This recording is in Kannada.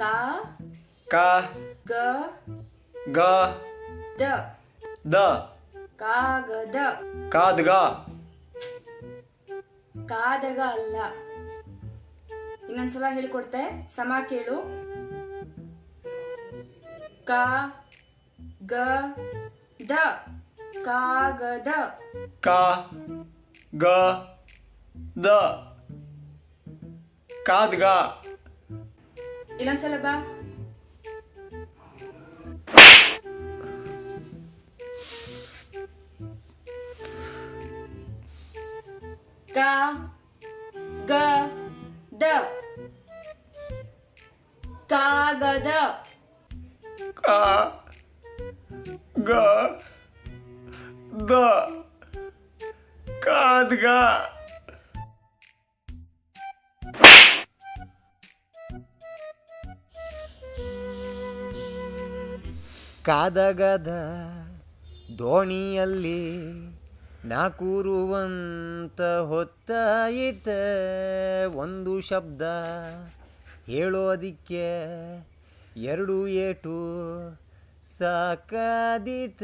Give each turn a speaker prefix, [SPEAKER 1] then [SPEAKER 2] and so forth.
[SPEAKER 1] ಕಾ
[SPEAKER 2] ಕ
[SPEAKER 1] ಗ
[SPEAKER 2] ಗ
[SPEAKER 1] ದ
[SPEAKER 2] ದ
[SPEAKER 1] ಕಾಗದ
[SPEAKER 2] ಕಾದಗ
[SPEAKER 1] ಕಾದಗ ಅಲ್ಲ. ಇನ್ನೊಂದ್ಸಲ ಹೇಳ್ಕೊಡ್ತೆ. ಸಮ ಕೇಳು. ಕ ಗ ದ ಕಾಗದ
[SPEAKER 2] ಕ ಗ ದ ಕಾದ್ಗ
[SPEAKER 1] Ilan sala ba? Ka ga da.
[SPEAKER 2] Ka ga da. Ka ga da.
[SPEAKER 3] ಕಾದಗದ ದೋಣಿಯಲ್ಲಿ ನಾಕೂರುವಂತ ಹೊತ್ತಾಯಿತ ಒಂದು ಶಬ್ದ ಹೇಳೋದಿಕ್ಕೆ ಎರಡು ಏಟು ಸಾಕಾದೀತ.